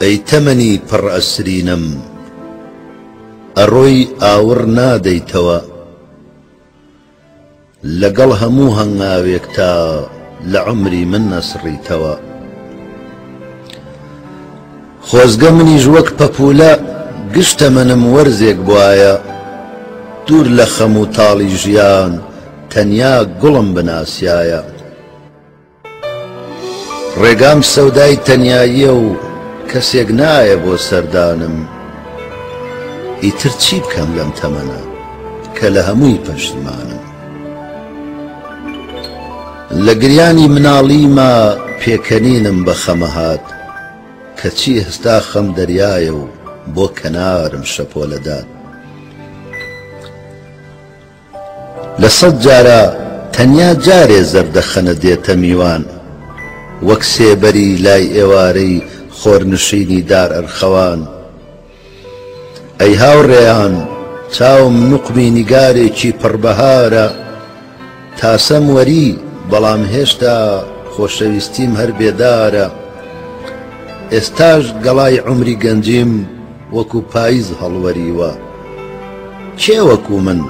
ئەی تەمەنی پڕ ئەسرینم ئەڕۆی ئاوڕ نادەیتەوە لەگەڵ هەموو هەنگاوێکتا لە عمری من نەسڕیتەوە خۆزگە منیش وەک پەپولە گشتە منم وەرزێک بواە دوور لە خەم و تاڵی ژیان تەنیا گوڵم بناسیایە ڕێگام سەودای تەنیاییە و کەسێک نایە بۆ سەردانم ئیتر چی بکەم لەم تەمەنە کە لە هەمووی پەشیمانم لە گریانی مناڵیما پێکەنینم بە خەمە هات کەچی ئێستا خەم دەریایە و بۆ کەنارم شەپۆلە دات لە سەد جارا تەنیا جارێ زەردەخەنە دێتە میوان وەک سێبەری لای ئێوارەی خۆرنشینی دار ئەرخەوان ئەی هاوڕێیان چاوم نوقمی نیگارێکی پڕبەهارە تاسەم وەری بەڵام هێشتا خۆشەویستیم هەر بێدارە ئێستاش گەڵای عومری گەنجیم وەکو پایز هەڵوەریوە کێ وەکو من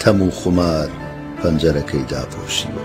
تەم و خومار پەنجەرەکەی داپۆشیوە؟